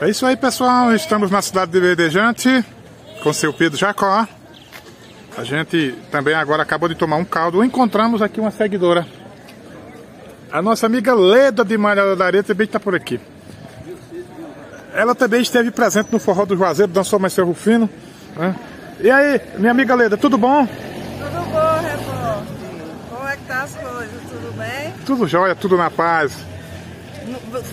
É isso aí, pessoal. Estamos na cidade de Verdejante com seu Pedro Jacó. A gente também agora acabou de tomar um caldo. Encontramos aqui uma seguidora. A nossa amiga Leda de Malhada da Areia também está por aqui. Ela também esteve presente no Forró do Juazeiro, dançou mais seu Rufino. Né? E aí, minha amiga Leda, tudo bom? Tudo bom, repórter. Como é que tá as coisas? Tudo bem? Tudo jóia, tudo na paz.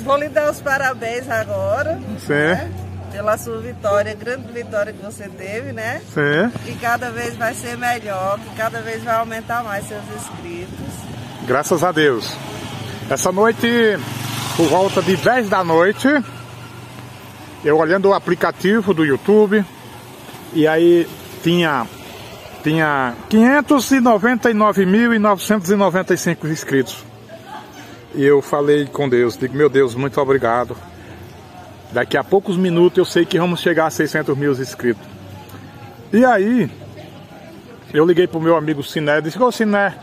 Vou lhe dar os parabéns agora. Sim. Né? Pela sua vitória, grande vitória que você teve, né? Sim. Que cada vez vai ser melhor, que cada vez vai aumentar mais seus inscritos. Graças a Deus. Essa noite, por volta de 10 da noite, eu olhando o aplicativo do YouTube, e aí tinha tinha 599.995 inscritos. E eu falei com Deus, digo, meu Deus, muito obrigado. Daqui a poucos minutos eu sei que vamos chegar a 600 mil inscritos. E aí, eu liguei pro meu amigo Siné, disse, ô Siné,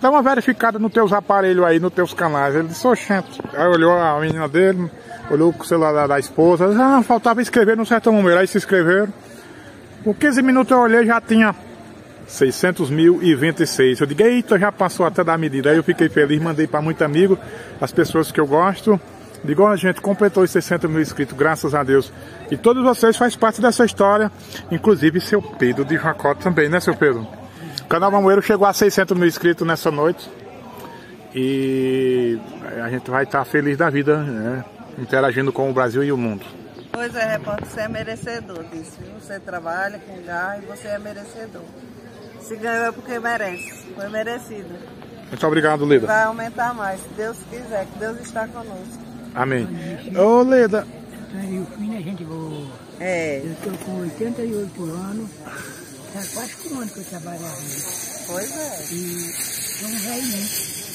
dá uma verificada nos teus aparelhos aí, nos teus canais. Ele disse, oxente. Aí olhou a menina dele, olhou o celular da, da esposa, ah, faltava escrever no certo número. Aí se inscreveram. Com 15 minutos eu olhei já tinha 600 mil e 26. Eu digo, eita, já passou até da medida. Aí eu fiquei feliz, mandei para muito amigo, as pessoas que eu gosto. Digo, ó, a gente completou os 60 mil inscritos, graças a Deus. E todos vocês fazem parte dessa história, inclusive seu Pedro de Jacó também, né, seu Pedro? O canal Mamoeiro chegou a 600 mil inscritos nessa noite. E a gente vai estar feliz da vida, né? Interagindo com o Brasil e o mundo. Pois é, repórter, você é merecedor disso? Você trabalha com gás e você é merecedor. Se ganhou é porque merece. Foi merecido. Muito obrigado, Leda. Vai aumentar mais, se Deus quiser, que Deus está conosco. Amém. Ô, Leda. O fim a gente boa. É. Eu estou com 88 anos. Já quase com um ano que eu trabalho aqui. Pois é. E sou um velhinho.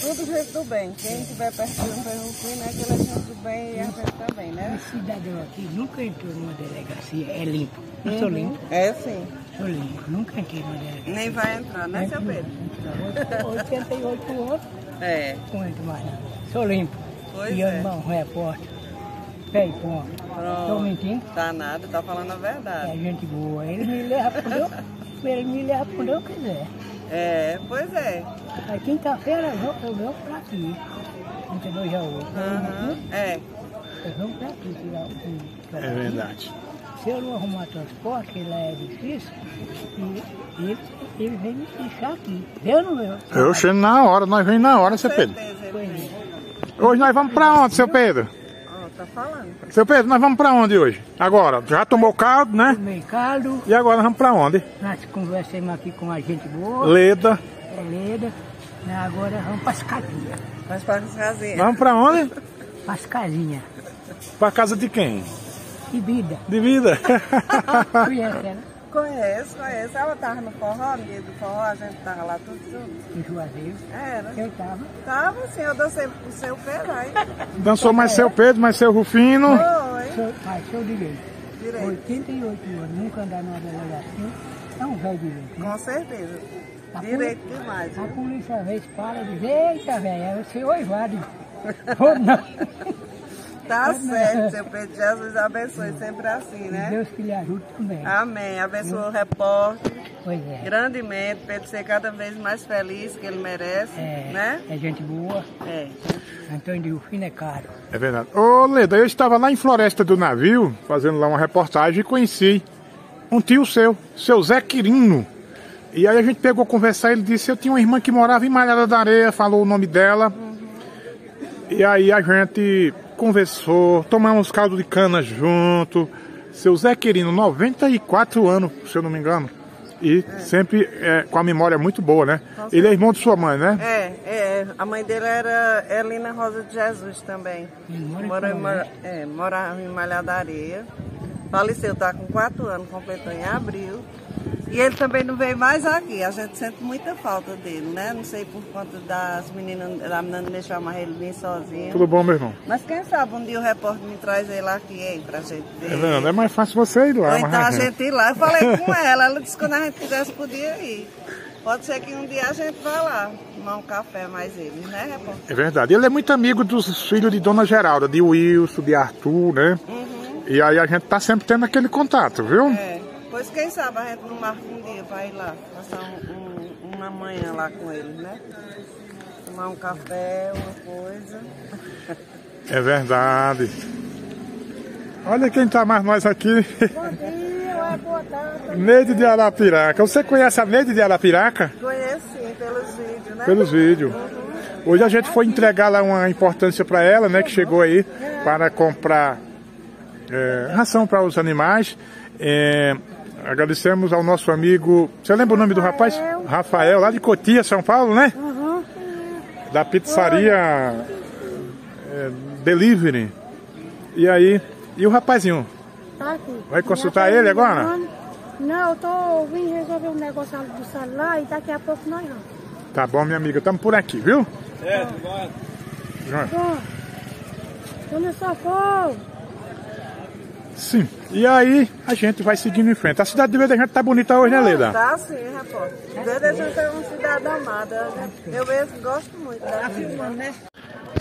Tudo jeito do bem. Quem estiver pertinho do Ferrufim, né? Que ele é gente do bem e a gente também, né? Esse cidadão aqui nunca entrou numa delegacia. É limpo. Eu uhum. sou limpo. É sim. Sou limpo. Nunca entrei numa delegacia. Nem vai entrar, né, seu Pedro? 88 anos. É. Não entro mais não. Sou limpo. Pois e é. eu não repórter. Pé e ponto. Estou mentindo? Tá nada, tá falando a verdade. É gente boa. Ele me leva quando eu, ele me leva quando eu quiser. É, pois é. Aí quinta-feira eu, eu venho pra aqui. 22 já hoje. Uhum. É. Eu venho pra aqui tirar o. É verdade. Se eu não arrumar transporte, que lá é difícil, e ele, ele vem me deixar aqui. Eu não venho. Eu chego na hora, nós vem na hora, seu Pedro. Hoje nós vamos pra onde, seu Pedro? tá falando. Seu Pedro, nós vamos pra onde hoje? Agora, já tomou caldo, né? Tomei caldo. E agora nós vamos pra onde? Nós conversamos aqui com a gente boa. Leda. É Leda. Agora vamos pras casinhas. Vamos pras casinhas. Vamos pra onde? Pras casinhas. Pra casa de quem? De vida. De vida? Conhece ela? Conheço, conheço. Ela tava no forró, no dia do forró, a gente tava lá tudo junto. Em Juazeiro? Era. Eu tava. Tava sim, eu dancei com o seu Pedro aí. Dançou mais seu Pedro, mais seu Rufino. Foi. Sou, mas sou direito. Direito. 88 anos, nunca andar numa delegacia. É um velho direito. Né? Com certeza. A Direito demais. A polícia às vezes para e diz, eita velho, é você oivado. Ou não. Tá certo, seu Pedro. Jesus abençoe sempre assim, né? Deus que lhe ajude também. Amém. Abençoa o repórter Pois é. grandemente, para ele ser cada vez mais feliz que ele merece, É, né? é gente boa. É. Antônio de Rufino é caro. É verdade. Ô, Leda, eu estava lá em Floresta do Navio, fazendo lá uma reportagem, e conheci um tio seu, seu Zé Quirino. E aí a gente pegou a conversar, ele disse, eu tinha uma irmã que morava em Malhada da Areia, falou o nome dela. E aí a gente conversou, tomamos caldo de cana junto. Seu Zé Quirino, 94 anos, se eu não me engano. E sempre é, com a memória muito boa, né? Ele é irmão de sua mãe, né? É, é, a mãe dele era Elina Rosa de Jesus também. Ele mora em Floresta. Mora- é, morava em Malha da Areia. Faleceu, tá com quatro anos, completou em abril. E ele também não veio mais aqui. A gente sente muita falta dele, né? Não sei por conta das meninas, da menina não deixar mais ele vir sozinho. Tudo bom, meu irmão? Mas quem sabe um dia o repórter me traz ele aqui, hein, pra gente ver. É verdade, é mais fácil você ir lá. Ou então a gente ir lá. Eu falei com ela, ela disse que quando a gente quisesse podia ir. Pode ser que um dia a gente vá lá tomar um café mais ele, né, repórter? É verdade. Ele é muito amigo dos filhos de Dona Geralda, de Wilson, de Arthur, né? Uhum. E aí a gente tá sempre tendo aquele contato, viu? É. Pois quem sabe a gente não marca um dia pra ir lá, passar um, um, uma manhã lá com eles, né? Tomar um café, uma coisa. É verdade. Olha quem tá mais nós aqui. Bom dia, é boa tarde. Neide de Arapiraca. Você conhece a Neide de Arapiraca? Conheci sim, pelos vídeos, né? Pelos vídeos. Hoje a gente foi entregar lá uma importância para ela, né? Que chegou aí para comprar é, ração para os animais. É, agradecemos ao nosso amigo. Você lembra o nome do rapaz? Rafael, lá de Cotia, São Paulo, né? Uhum. Da pizzaria é, Delivery. E aí, e o rapazinho? Tá aqui. Vai consultar ele agora? Não, eu tô vindo resolver um negócio do celular e daqui a pouco nós vamos. Tá bom, minha amiga, estamos por aqui, viu? Bom, Dona Socorro, Sim. E aí a gente vai seguindo em frente. A cidade de Verdejante tá bonita hoje, né, Leda? Tá sim, repórter. Verdejante é uma cidade amada. né? Eu mesmo gosto muito da né?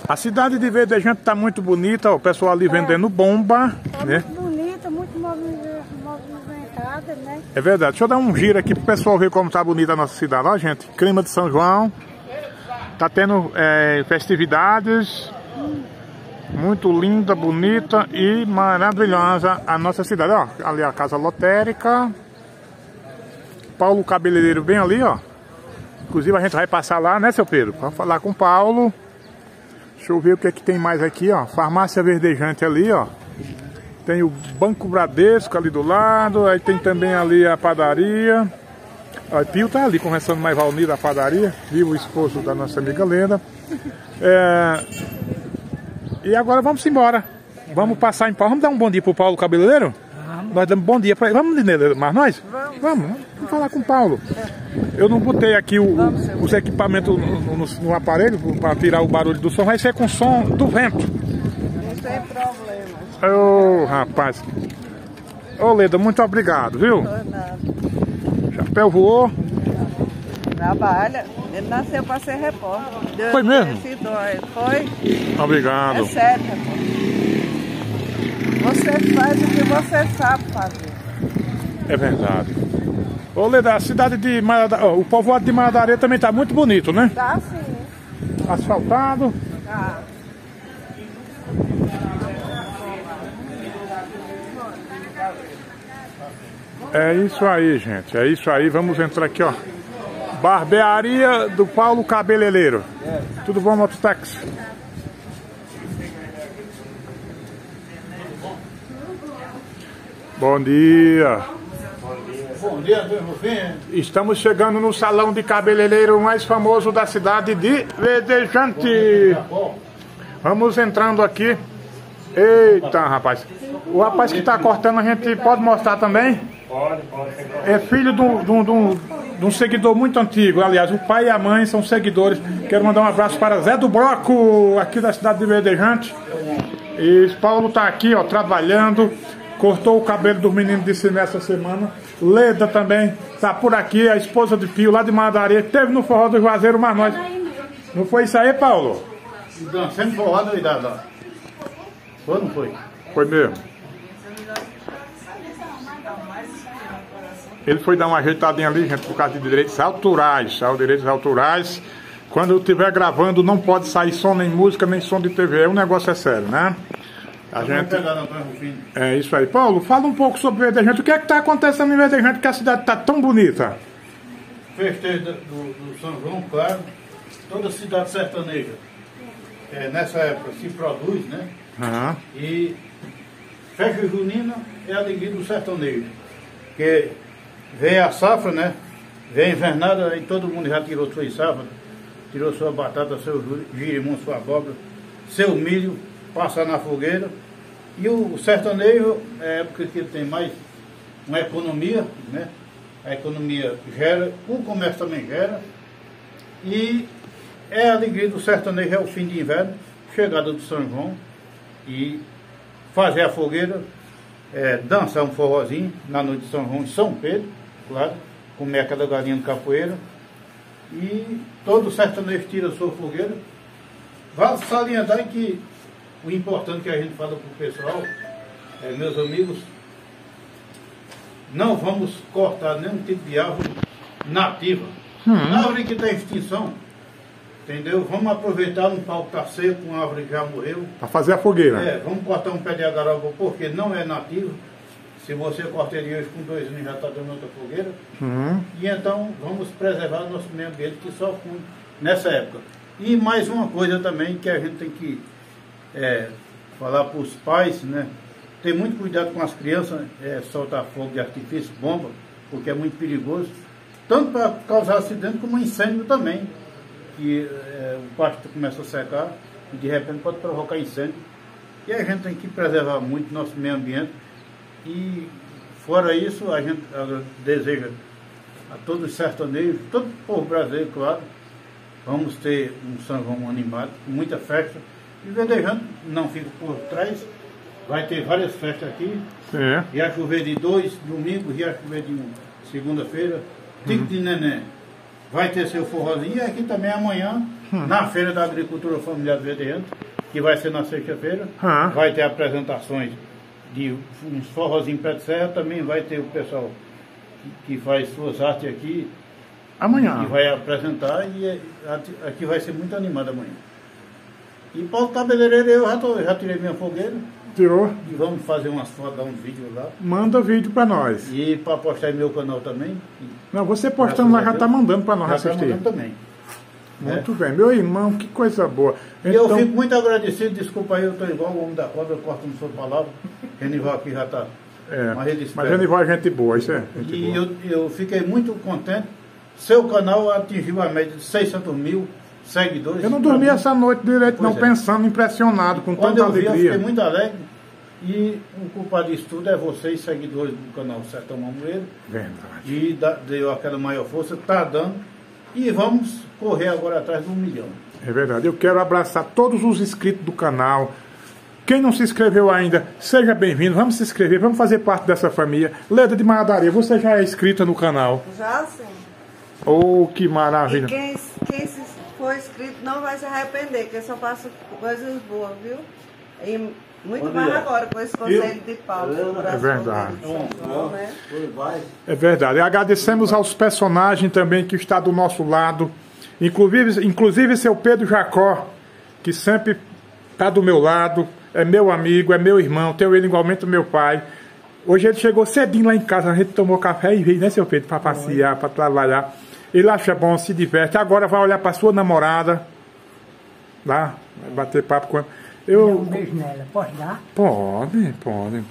A cidade de Verdejante tá muito bonita, ó, o pessoal ali vendendo bomba, tá né? muito bonita, muito movi- movimentada, né? É verdade. Deixa eu dar um giro aqui pro pessoal ver como tá bonita a nossa cidade. Ó, gente, clima de São João. Tá tendo é, festividades. Muito linda, bonita e maravilhosa a nossa cidade. Ó, ali a casa lotérica. Paulo Cabeleireiro bem ali, ó. Inclusive a gente vai passar lá, né, seu Pedro? Pra falar com o Paulo. Deixa eu ver o que é que tem mais aqui, ó. Farmácia Verdejante ali, ó. Tem o Banco Bradesco ali do lado, aí tem também ali a padaria. Ó, Pio tá ali conversando mais Valmir da padaria, viu o esposo da nossa amiga Lenda. É, E agora vamos embora. Vamos passar em Paulo. Vamos dar um bom dia pro Paulo Cabeleireiro? Nós damos bom dia para ele. Vamos, Nele, mas nós? Vamos. Vamos, vamos falar com o Paulo. Eu não botei aqui o- o- os equipamentos no, no- no aparelho para tirar o barulho do som, vai ser com som do vento. Não tem problema. Ô, rapaz. Ô, Leda, muito obrigado, viu? É. Chapéu voou. Trabalha. Ele nasceu para ser repórter. Deus Foi mesmo? Dói. Foi? É Obrigado. sério, repórter. Você faz o que você sabe fazer. É verdade. Ô, Leda, a cidade de Marada... ó, o povoado de Maradaria também tá muito bonito, né? Tá sim. Asfaltado. Tá. É isso aí, gente. É isso aí. Vamos entrar aqui, ó. Barbearia do Paulo Cabeleireiro. Tudo bom, mototáxi? Bom dia. Bom dia. Estamos chegando no salão de cabeleireiro mais famoso da cidade de Vedejante. Vamos entrando aqui. Eita, rapaz. O rapaz que está cortando a gente pode mostrar também? Pode, pode. É filho de um, de um- de um- seguidor muito antigo. Aliás, o pai e a mãe são seguidores. Quero mandar um abraço para Zé do Broco, aqui da cidade de Verdejante. E Paulo está aqui, ó, trabalhando. Cortou o cabelo dos meninos de cima essa semana. Leda também está por aqui, a esposa de Pio, lá de Madaria. Teve no forró do Juazeiro, mas nós. Não foi isso aí, Paulo? Dançando forró da idade lá. Foi ou não foi? Foi mesmo. Ele foi dar uma ajeitadinha ali, gente, por causa de direitos autorais. Os direitos autorais. Quando eu estiver gravando, não pode sair som nem música, nem som de TV. O negócio é sério, né? A Vamos gente. É isso aí. Paulo, fala um pouco sobre Verdejante. O que é que está acontecendo em Verdejante que a cidade está tão bonita? Festejo do, do- São João, claro. Toda cidade sertaneja. É, nessa época se produz, né? Aham. E festa junina é a alegria do sertanejo. Porque vem a safra, né? Vem a invernada, aí todo mundo já tirou sua safra, tirou sua batata, seu girimum, sua abóbora, seu milho, passa na fogueira. E o sertanejo é a época que ele tem mais uma economia, né? A economia gera, o comércio também gera. E é a alegria do sertanejo, é o fim de inverno, chegada do São João e fazer a fogueira, é, dançar um forrozinho na noite de São João em São Pedro, claro, comer aquela galinha de capoeira. E todo sertanejo tira sua fogueira. Vale salientar que o importante que a gente fala para o pessoal é, meus amigos, não vamos cortar nenhum tipo de árvore nativa. Hum. Árvore que está em extinção. Entendeu? Vamos aproveitar um pau que está seco, uma árvore que já morreu. Para fazer a fogueira. É, vamos cortar um pé de agaroba porque não é nativo. Se você cortaria hoje com dois anos já está dando outra fogueira. Uhum. E então vamos preservar o nosso meio ambiente que sofre muito nessa época. E mais uma coisa também que a gente tem que é, falar para os pais, né? Ter muito cuidado com as crianças, é, soltar fogo de artifício, bomba, porque é muito perigoso. Tanto para causar acidente como incêndio também. Que é, o pasto começa a secar e de repente pode provocar incêndio. E a gente tem que preservar muito nosso meio ambiente. E fora isso, a gente deseja a todos os sertanejos, todo o povo brasileiro, claro, vamos ter um São João animado, com muita festa. E o Verdejante não fica por trás, vai ter várias festas aqui. É. Ia chover de dois domingos, ia chover de um, segunda-feira. Tique de neném. Vai ter seu forrozinho e aqui também amanhã, na Feira da Agricultura Familiar do Verdejante, que vai ser na sexta-feira. Ah. Vai ter apresentações de uns forrozinhos pé de serra, também vai ter o pessoal que, que faz suas artes aqui, Amanhã. que vai apresentar e é- aqui vai ser muito animado amanhã. E para o cabeleireiro eu já, tô- já tirei minha fogueira Tirou? e vamos fazer umas fotos, dar uns vídeos lá. Manda vídeo para nós. E para postar em meu canal também. Não, você postando lá já tá Deus. mandando para nós Já tá assistir. mandando também. Muito bem. Meu irmão, que coisa boa. E eu Então, fico muito agradecido, desculpa aí, eu estou igual o homem da cobra, cortando sua palavra. Genival aqui já está. é, mas ele mas espera. Genival é gente boa, isso é E boa. eu, eu fiquei muito contente. Seu canal atingiu a média de 600 mil seguidores. Eu não dormi essa noite direito, não, Pois é. pensando, impressionado, com Quando tanta eu vi, eu alegria. fiquei muito alegre. E o culpado disso tudo é vocês, seguidores do canal Sertão Mamoeiro. Verdade. E dá- deu aquela maior força, está dando. E vamos correr agora atrás de um milhão. É verdade. Eu quero abraçar todos os inscritos do canal. Quem não se inscreveu ainda, seja bem-vindo. Vamos se inscrever, vamos fazer parte dessa família. Leda de Madaria, você já é inscrita no canal. Já sim. Oh, que E maravilha. quem, quem se for inscrito não vai se arrepender, que eu só faço coisas boas, viu? E muito mais agora com esse conselho de Paulo. sobre as verdade. né? É verdade. E agradecemos aos personagens também que está do nosso lado. Inclusive, inclusive seu Pedro Jacó, que sempre está do meu lado, é meu amigo, é meu irmão, tenho ele igualmente meu pai. Hoje ele chegou cedinho lá em casa, a gente tomou café e veio, né, seu Pedro, para passear, para trabalhar. Ele acha bom, se diverte. Agora vai olhar para sua namorada, lá, vai bater papo com ela. Dá um Eu, beijo nela. Posso dar? pode, pode.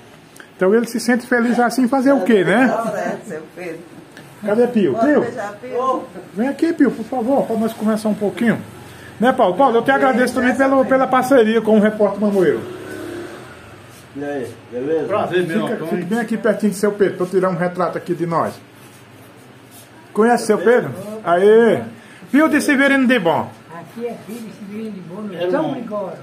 Então ele se sente feliz assim, fazer o quê, né? Certo, seu Pedro. Cadê Pio? Pode Pio? beijar, Pio? Vem aqui, Pio, por favor, para nós conversar um pouquinho. Né, Paulo? Paulo, eu te agradeço também pelo, pela parceria com o Repórter Mamoeiro. E aí, beleza? Prazer, meu Fica, Antônio. bem aqui pertinho de seu Pedro, para eu tirar um retrato aqui de nós. Conhece seu Pedro? Aê! Pio de Severino de Bom. Aqui é filho de Severino de Bono, É São bom. Gregório.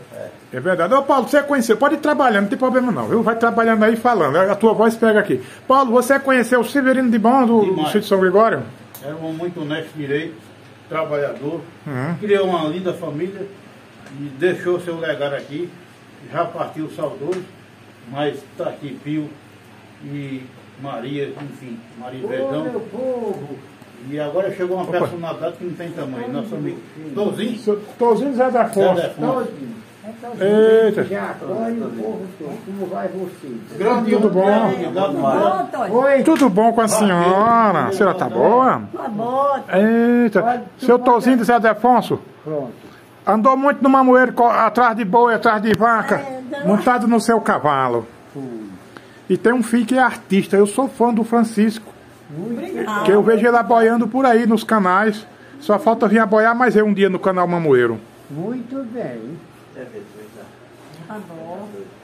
É verdade. Ô Paulo, você conheceu, pode ir trabalhando, não tem problema não, viu? Vai trabalhando aí falando, a tua voz pega aqui. Paulo, você conheceu o Severino de Bom do, do Demais. sítio São Gregório? Era um homem muito honesto, direito, trabalhador. Uhum. Criou uma linda família e deixou seu legado aqui. Já partiu saudoso, mas está aqui Pio e Maria, enfim, Maria Ô, meu Verdão. povo! E agora chegou uma personalidade que não tem tamanho. Nosso amigo Tozinho, Tozinho Zé da. É tão Eita. Já acolhe o povo todo. Como vai você? Grande Tudo bom? Oi. Tudo bom com a senhora? A senhora tá boa? Tá bom. Eita, seu Tozinho de Zé Defonso Pronto. andou muito no mamoeiro atrás de boi, atrás de vaca, montado no seu cavalo. E tem um filho que é artista, eu sou fã do Francisco, que eu vejo ele aboiando por aí nos canais. Só falta vir aboiar mais eu um dia no canal Mamoeiro. Muito bem.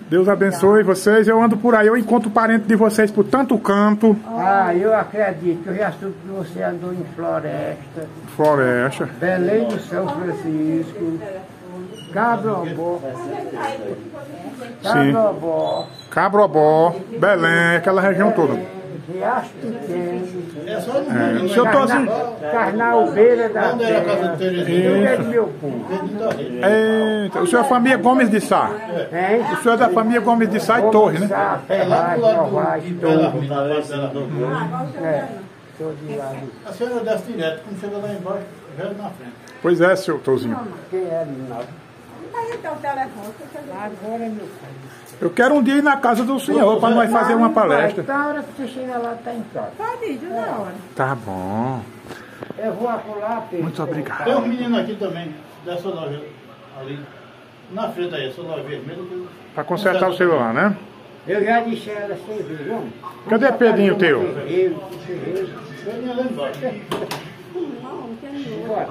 Deus abençoe vocês, eu ando por aí, eu encontro parente de vocês por tanto canto, Ah, eu acredito que eu já soube que você andou em Floresta, floresta. Belém do São Francisco, Cabrobó, Cabrobó, Cabrobó, Belém, aquela região toda. Riacho pequeno. É só no É, mundo, o né? senhor Tozinho- Carna- Carnalbeira da Onde era a casa do Terezinha? É do meu povo. Eita, o senhor é família Gomes de Sá. Hein? O senhor é da família Gomes de Sá e Torre, né? Sá, É lá Ferraz, do lado Novaes, do de Torre. Belarmino, na base dela. É, de. A senhora desce direto, quando chega lá embaixo, já é na frente. Pois é, seu Tozinho. Quem é não? Agora, meu pai. Eu quero um dia ir na casa do senhor para nós fazer uma palestra. Então, a hora que você chega lá, tá em casa. Tá bom. Eu vou apular, Pedro. Muito obrigado. Tem um menino aqui também, dessa loja ali, na frente aí, essa loja vermelha. que- Para consertar o celular, né? Eu já disse ela vezes, homem. Cadê Pedrinho teu? Ferreiro, ferreiro. Ele lá embaixo. Bora.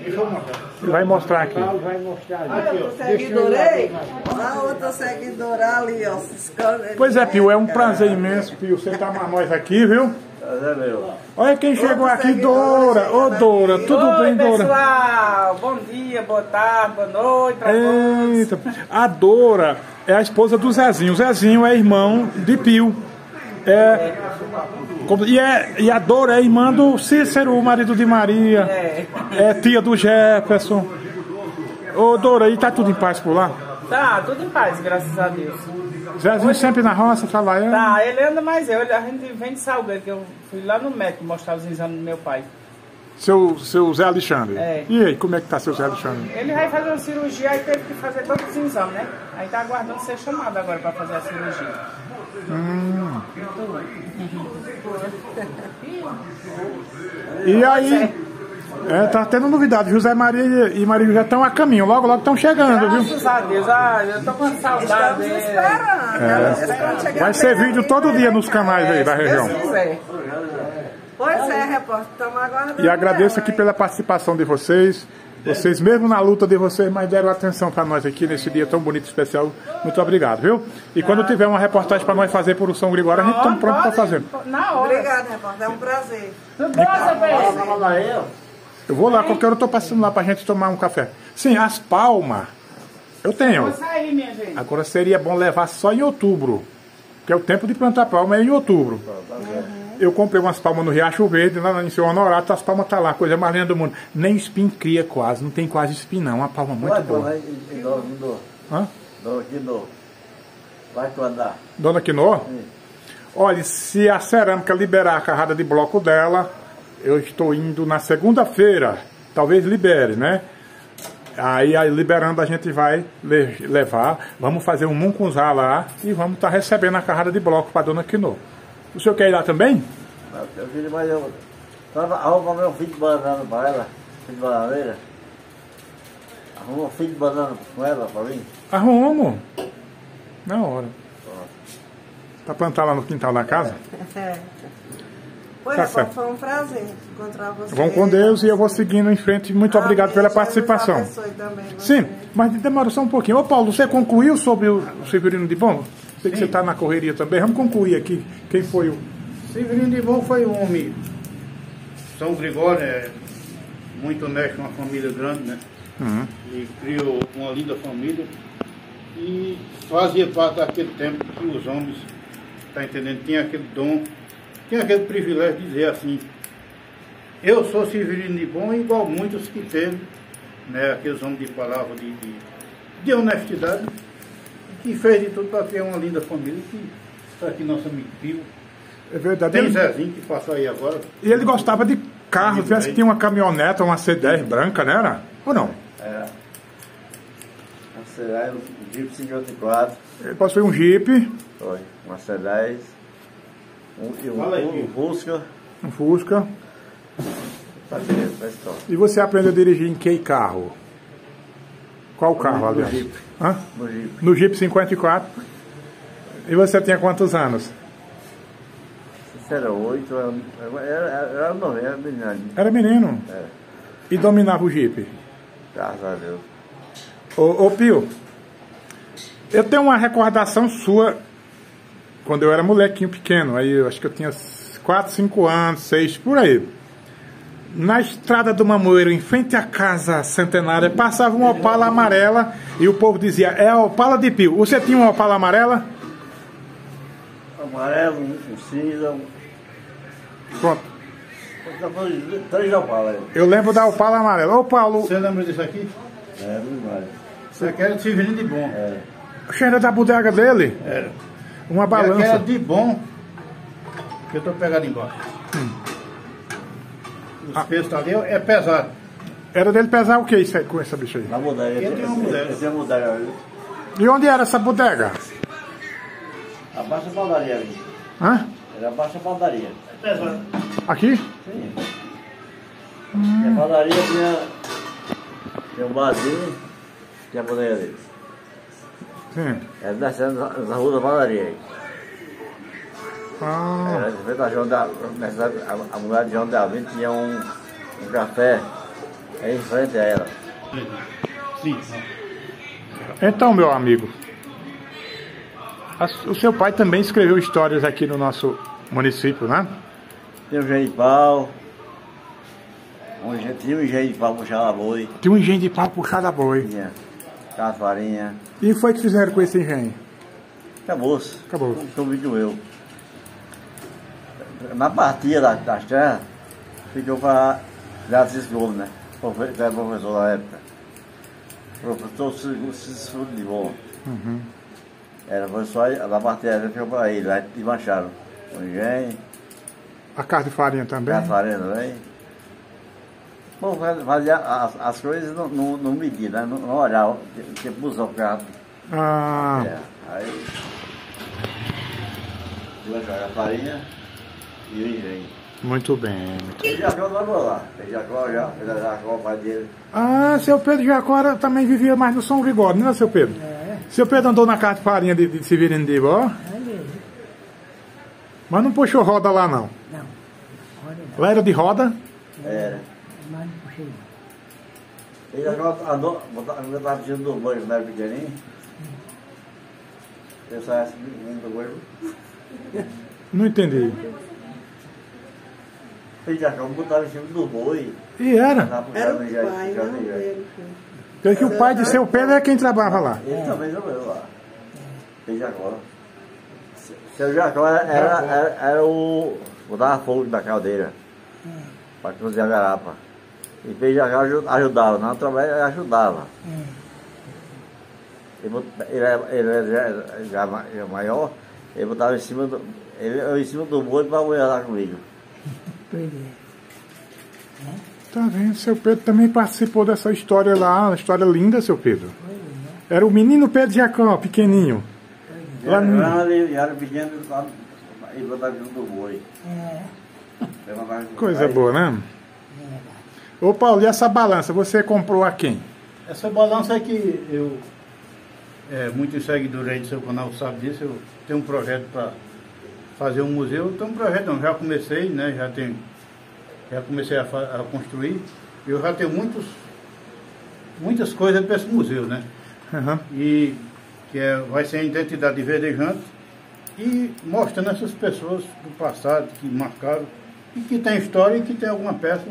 Deixa eu mostrar. Vai mostrar aqui. Vai mostrar ali. Olha outra seguidora aí. A outra seguidora ali, ó. Pois é, Pio, é um prazer imenso, Pio, você tá mais nós aqui, viu? É meu. Olha quem chegou aqui, Dora. Ô, Dora, tudo Oi, bem, Dora? pessoal! Bom dia, boa tarde, boa noite pra todos. Eita, a Dora é a esposa do Zezinho. O Zezinho é irmão de Pio. É, e, é, e a Dora é irmã do Cícero, o marido de Maria. É. É tia do Jefferson. Ô, Dora, e tá tudo em paz por lá? Tá, tudo em paz, graças a Deus. Zezinho sempre na roça, tá lá. É? Tá, ele anda mais eu. A gente vem de Salgueiro, que eu fui lá no médico mostrar os exames do meu pai. Seu, seu Zé Alexandre. É. E aí, como é que tá seu Zé Alexandre? Ele vai fazer uma cirurgia e teve que fazer todos os exames, né? Aí tá aguardando ser chamado agora pra fazer a cirurgia. E aí, é, tá tendo novidade. José Maria e Maria José estão a caminho. Logo, logo estão chegando, viu? Graças a Deus, ah, eu tô com saudade. Estamos dele. esperando. Chegar Vai ser vídeo todo dia nos canais aí da Se região. Deus quiser. Pois é, repórter. Estamos aguardando. E agradeço aqui pela participação de vocês. Vocês, mesmo na luta de vocês, mas deram atenção para nós aqui nesse dia tão bonito e especial. Muito obrigado, viu? E quando tiver uma reportagem para nós fazer por o São Gregório, a gente está pronto para fazer. Na hora. Obrigada, repórter. É um prazer. Tudo bom, seu Pedro? Fala aí, ó. Eu vou lá, qualquer hora eu estou passando lá para a gente tomar um café. Sim, as palmas, eu tenho. Vou sair, minha gente. Agora seria bom levar só em outubro. Porque é o tempo de plantar palma é em outubro. Eu comprei umas palmas no Riacho Verde, lá em seu honorato, as palmas tá lá, coisa mais linda do mundo. Nem espinho cria quase, não tem quase espinho não, uma palma muito Vai, boa. vai, de novo, de novo. Hã? De novo. Vai tu andar. Dona Quinô? Olha, se a cerâmica liberar a carrada de bloco dela, eu estou indo na segunda-feira. Talvez libere, né? Aí, aí, liberando a gente vai le- levar, vamos fazer um mungunzá lá e vamos estar recebendo a carrada de bloco para Dona Quinô. O senhor quer ir lá também? Meu filho, mas eu. Arruma meu filho de banana pra ela. Filho de bananeira. Arruma um filho de banana com ela pra mim. Arrumo. Na hora. Para plantar lá no quintal da casa? É. Pois Tá é, foi um prazer encontrar você. Vão com Deus e eu vou seguindo em frente. Muito obrigado Amém. pela Jesus participação. abençoe também. Sim, mas demora só um pouquinho. Ô Paulo, você concluiu sobre o Severino de Bom? Sei que você está na correria também. Vamos concluir aqui. Quem foi o. Severino de Bom foi um homem. São Gregório é muito honesto, uma família grande, né? Uhum. E criou uma linda família. E fazia parte daquele tempo que os homens, tá entendendo? Tinha aquele dom, tinha aquele privilégio de dizer assim, eu sou Severino de Bom igual muitos que teve, né? Aqueles homens de palavra de, de, de honestidade, que fez de tudo para ter uma linda família, que está aqui nosso amigo Pio. É verdade. Tem Ele, Zezinho que passou aí agora. e ele gostava de carro. Tivesse que tinha uma caminhoneta, uma C10 branca, né? Era? Ou não? Era. Uma C10, um Jeep 54. Ele possuía um Jeep, Foi. Uma C10. Um, e um, Fala aí, um, Pio. Fusca. um Fusca. E você aprendeu a dirigir em que carro? Qual carro, No aliás? Jeep. Hã? No Jeep. No Jeep 54. E você tinha quantos anos? Isso era oito, era, era, era novo, era menino. Era menino. Era. E dominava o Jeep. Graças a Deus. Ô, ô Pio, eu tenho uma recordação sua quando eu era molequinho pequeno. Aí eu acho que eu tinha 4, 5 anos, 6, por aí. Na estrada do Mamoeiro, em frente à casa centenária, passava uma opala amarela e o povo dizia: É a opala de Pio. Você tinha uma opala amarela? amarelo, um, cinza, Pronto. três opalas. Eu lembro da Opala amarela. Ô Paulo, Você lembra disso aqui? É, demais. Isso aqui era de Severino de Bom. É. o cheiro da bodega dele, Era. uma balança. de bom, que eu estou pegando embaixo. Os pesos ali, é pesado. Era dele pesar o que isso aí, com essa bicha aí? Na bodega. Ele tem uma bodega. Ele tem uma bodega ali. E onde era essa bodega? Abaixo da padaria ali. Hã? Era abaixo da padaria. É pesado. Aqui? Sim. E a padaria tinha, tinha um barzinho, tinha a bodega dele. Sim. Era descendo na, na rua da padaria aí. Ah, Era de frente a João da, nessa, a, a mulher de João da Vinci tinha um, um café aí em frente a ela. Sim. então, meu amigo, a- o seu pai também escreveu histórias aqui no nosso município, né? Tinha um engenho de pau. Um, tinha um engenho de pau puxar a boi. Tinha um engenho de pau puxado a boi. Tinha casa farinha. E foi que fizeram com esse engenho? Acabou-se. Acabou. Soube eu. Na partida da- das terras, ficou para Francisco Gomes, né? Que era professor da época. Professor Cícero de Bom. Uhum. Era professor da partida, ficou para ele, lá de Machado. O engenho, A carne de farinha também? casa farinha também. Bom, fazia as, as coisas não, não, não media, né? Não, não olhava, tinha busão o carro. Ah, É, aí. Duas jogar farinha e o engenho. muito bem. muito- Ele já não vai lá. Ele já já, ele já o pai dele. Ah, seu Pedro Jacora também vivia mais no São Grigório, não é, seu Pedro? É, Seu Pedro andou na carne de farinha de, de Severino de Ibó, é mesmo. mas não puxou roda lá não. Não, olha não. Lá era de roda? Era. Mas não puxei não. Ele já andou, botava eu estava pedindo do banho, quando era pequenininho. Eu saía assim, do banho. Não entendi. Ele já botava em cima do boi. E era. puxando Era o pai, engenho. ele. Porque que o pai de seu Pedro é quem trabalhava lá. Ele também trabalhou lá. Ele Jacó. Seu Jacó era, era, era, era o. botava fogo na caldeira. Para cozinhar garapa. E fez Jacó ajudava, não trabalho ele ajudava. Ele, bot- ele, era- ele era já, já ma- já maior, ele botava em cima do. Ele eu em cima do boi para mulher lá comigo. Pois é. Tá vendo? Seu Pedro também participou dessa história lá, uma história linda, seu Pedro. Era o menino Pedro Jacó, pequenininho. Lá no- Lá era pequeno, botava- em cima do boi. É, Coisa boa, né? Ô Paulo, e essa balança, você comprou a quem? Essa balança é que eu, é, muitos seguidores aí do seu canal sabem disso, eu tenho um projeto para fazer um museu. Eu tenho projeto, não, já comecei, né? Já tenho, já comecei a, a construir. Eu já tenho muitos, muitas coisas para esse museu, né? Aham. E que é, vai ser a identidade de verdejante e mostrando essas pessoas do passado que marcaram e que tem história e que tem alguma peça.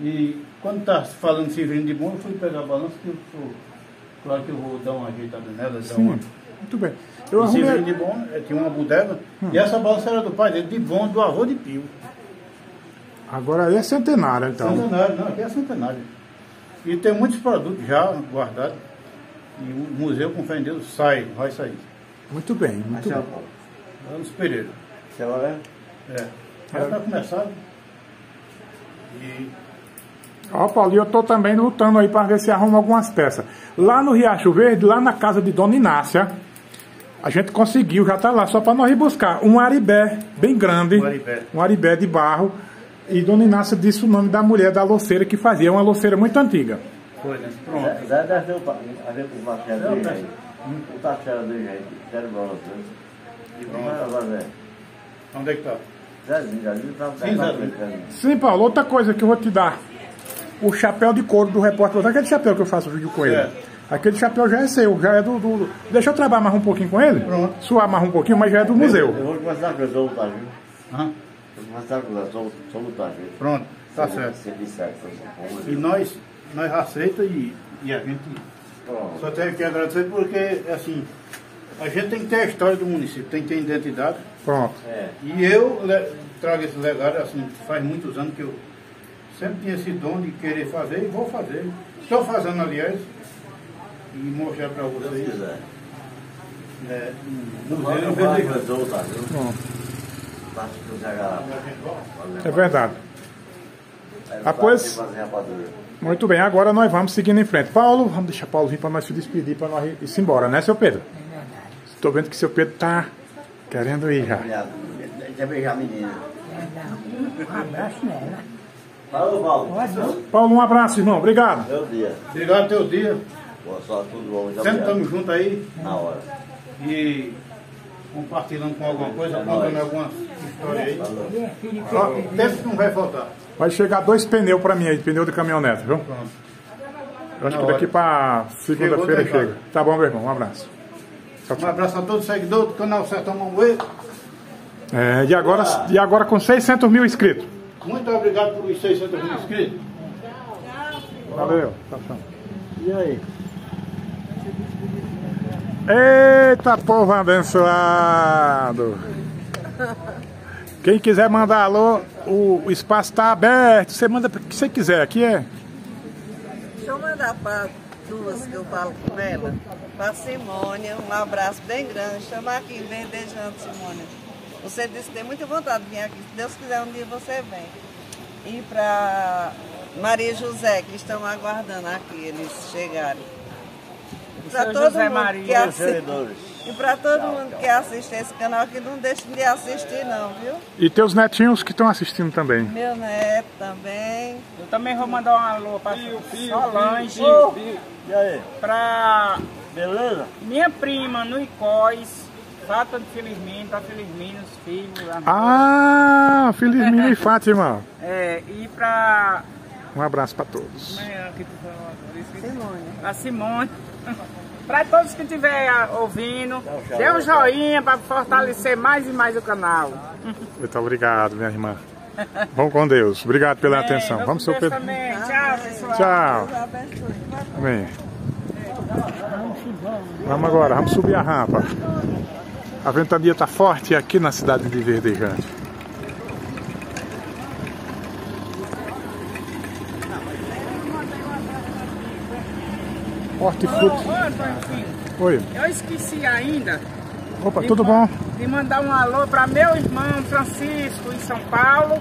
E quando está falando Severino de Bom, eu fui pegar a balança que eu sou, claro que eu vou dar uma ajeitada nela, dar Sim, uma. muito bem. Eu Severino arrumei... de Bom eh, tinha uma bodega e essa balança era do pai dele, de Bom, do avô de Pio. Agora aí é centenário, então. Centenário, não, aqui é centenário. E tem muitos produtos já guardados. E o museu, com fé em Deus, sai, vai sair. Muito bem, muito ó, bem. pô. Anos Pereira. Vai ver? É. Já está começado. E Ó, Paulo, e eu tô também lutando aí para ver se arruma algumas peças. Lá no Riacho Verde, lá na casa de Dona Inácia, a gente conseguiu, já tá lá, só para nós ir buscar um aribé bem grande. Um aribé. Um aribé de barro. E Dona Inácia disse o nome da mulher da louceira que fazia, uma louceira muito antiga. foi, né? Pronto. Zé deve ter o pa- a ver com o Tachera Não, do tá. jeito. O Tachera do jeito. Zé Bronze. E Como é pronto. agora, Zé? Onde é que está? Tá Sim, tá brincando. Sim, Paulo, outra coisa que eu vou te dar. O chapéu de couro do repórter, aquele chapéu que eu faço vídeo com ele. É. Aquele chapéu já é seu, já é do, do- Deixa eu trabalhar mais um pouquinho com ele? Pronto. Suar mais um pouquinho, mas já é do Eu museu. vou começar com eu sou lutar, viu? Eu vou começar com eu sou lutar, viu? Pronto, tá certo. Eu E nós, nós aceita e, e a gente Pronto. só tem que agradecer porque, assim, A gente tem que ter a história do município, tem que ter identidade. Pronto. É. E eu trago esse legado, assim, faz muitos anos que eu sempre tinha esse dom de querer fazer e vou fazer. Estou fazendo, aliás, e mostrar para vocês. quiser. É, um Não museu vai em não vai Verdejão. fazer outra, viu? Pronto. Com o Zé Garapa. É verdade. Ah, rapadura. Muito bem, agora nós vamos seguindo em frente. Paulo, vamos deixar Paulo vir para nós se despedir, para nós ir embora, né, seu Pedro? Estou vendo que seu Pedro tá querendo ir já. Obrigado. Quer beijar a menina. Um abraço nela. Falou, Paulo. Paulo, um abraço, irmão. Obrigado. Meu dia. Obrigado teu dia. Boa sorte, tudo bom. Muito Sempre estamos juntos aí Na hora. e compartilhando com alguma coisa, É contando nóis. alguma história aí. Falou. Filho de Ó, Pedro. tempo que não vai faltar. Vai chegar dois pneus para mim aí, pneu de caminhonete, viu? Pronto. Eu acho Na que daqui para segunda-feira chega. Tá bom, meu irmão. Um abraço. Tchau, Um tchau. abraço a todos os seguidores do canal Sertão Mamuê. É, e, agora, e agora com 600 mil inscritos. Muito obrigado por os 600 mil inscritos. Valeu. Tchau, tchau. E aí? Eita, povo abençoado! Quem quiser mandar alô, o, o espaço está aberto. Você manda para que você quiser. Aqui é. Deixa eu mandar para duas que eu falo com ela. Para Simônia, um abraço bem grande. Chama aqui, vendejando, Simônia. Você disse que tem muita vontade de vir aqui. Se Deus quiser, um dia você vem. E para Maria José, que estão aguardando aqui, eles chegarem. Para todo José mundo Maria, que Os assiste, e para todo mundo que assiste esse canal, que não deixe de assistir não, viu? E teus netinhos que estão assistindo também. Meu neto também. Eu também vou mandar um alô para Solange, E aí? para Beleza? minha prima no Icóis, Fata de Felizmino, para Felizmino, os filhos. Ah, Feliz Mina e Fátima. É, e para Um abraço para todos. Simônia. a Simone. Para todos que estiverem ouvindo, tchau. dê um joinha para fortalecer mais e mais o canal. Muito obrigado, minha irmã. Vamos com Deus. Obrigado pela atenção. Vamos, com seu Pedro. também. Tchau, pessoal. Tchau. Amém. Vamos agora, vamos subir a rampa. A ventania está forte aqui na cidade de Verdejante. Hortifruti. Ô, Oi. eu esqueci ainda Opa, de tudo bom? de mandar um alô para meu irmão Francisco em São Paulo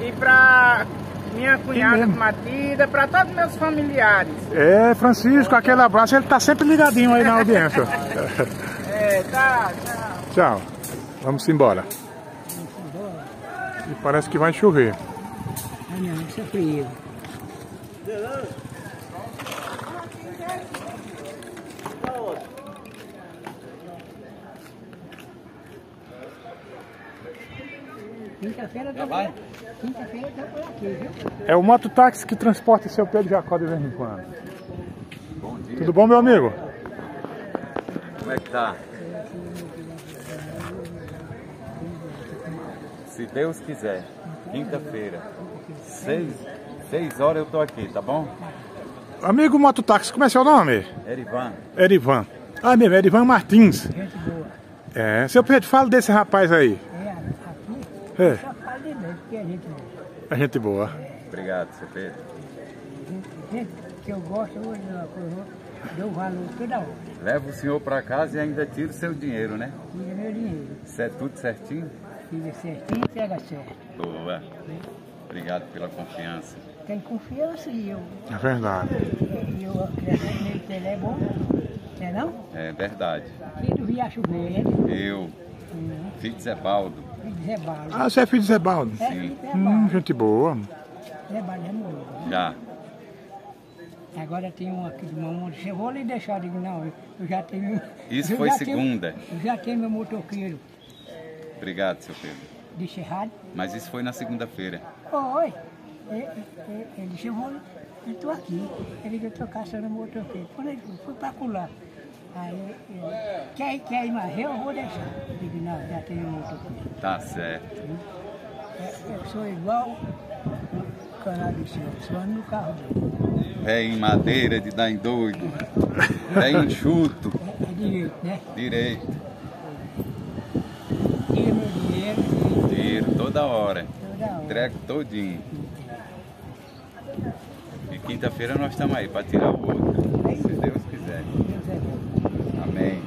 e para minha cunhada? Matilda, para todos meus familiares. É, Francisco, aquele abraço. Ele tá sempre ligadinho aí na audiência. É, tá, tchau. Tchau. Vamos embora. E parece que vai chover. Ah, não, isso é frio. Quinta-feira tá por aqui. Quinta-feira tá por aqui, viu? É o mototáxi que transporta seu Pedro Jacó de vez em quando. Tudo bom, meu amigo? Como é que tá? Se Deus quiser, quinta-feira, seis, seis horas eu tô aqui, tá bom? Amigo mototáxi, como é seu nome? Erivan, Erivan. Ah, mesmo, Erivan Martins. Gente boa. É, seu Pedro, fala desse rapaz aí. É, aqui, É, só fala de porque a gente, a gente boa. obrigado, seu Pedro. gente, que eu gosto, eu, eu, eu dou valor toda hora. Leva o senhor pra casa e ainda tira o seu dinheiro, né? Tira meu dinheiro. Isso é tudo certinho? Tira certinho, pega certo. Boa. Obrigado pela confiança. Tem confiança e eu, É verdade. e eu acredito nele que ele é bom. Não é não? É verdade. Aqui do Riacho Verde, Eu, filho de Zebaldo, filho de Zé Balo. Ah, você é filho de Zebaldo? É filho de Zé Hum, gente boa. Zé Balo é morro. já. Agora tem um aqui de mamão. Eu vou lhe deixar, eu digo, não, eu- já tenho. Isso foi já tenho- segunda. eu já tenho meu motoqueiro Obrigado, seu Pedro. de Cerrado. Mas isso foi na segunda-feira. Oi, é, é, é, ele disse, eu estou aqui. Ele disse, eu estou caçando motoqueiro. Quando ele foi, fui para pular. Aí ele, quer, quer ir mais, eu vou deixar. Eu disse, não, já tem tenho motoqueiro. Tá certo. Hum? Eu sou igual o canal de senhor, só no carro dele. É em madeira de dar em doido. É enxuto. É, é direito, né? Direito. Tira meu dinheiro. Né? Tiro toda hora. Toda hora. Entrego todinho. Quinta-feira nós estamos aí para tirar o outro. Se Deus quiser. Amém.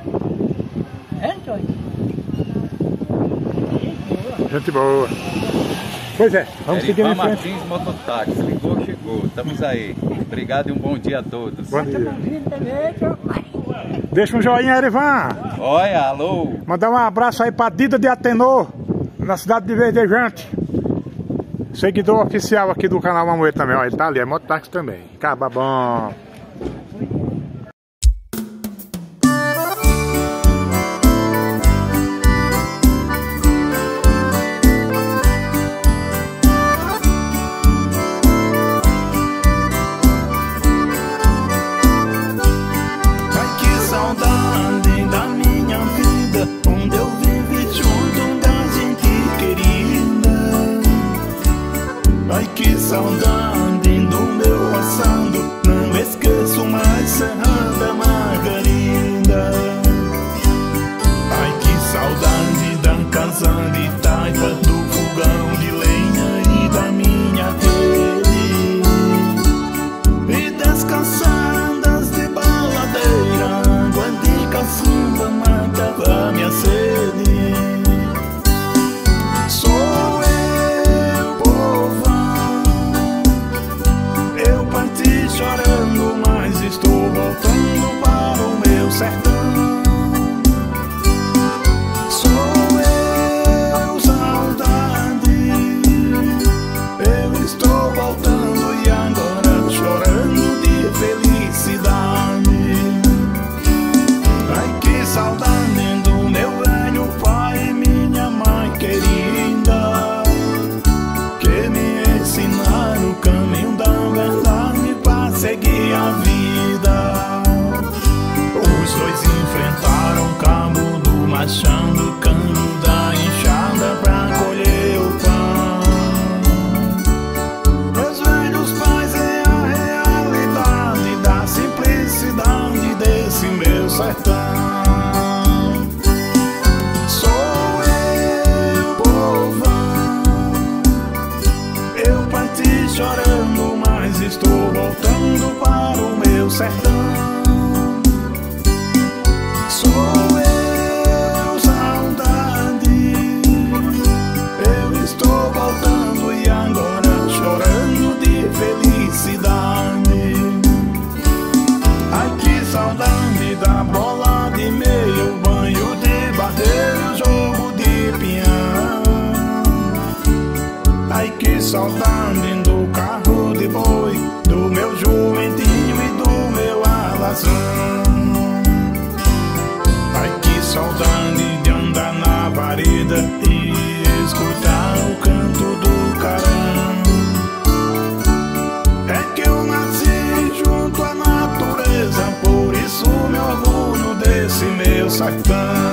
Gente boa. Pois é, vamos seguir em frente. Martins Mototáxi, ligou, chegou. Estamos aí. Obrigado e um bom dia a todos. Bom dia. Deixa um joinha, Erivan. Olha, alô. Mandar um abraço aí para Dida de Atenor, na cidade de Verdejante. Seguidor oficial aqui do canal Mamoeiro também, ó. Ele tá ali, é mototáxi também. Caba bom. I burn.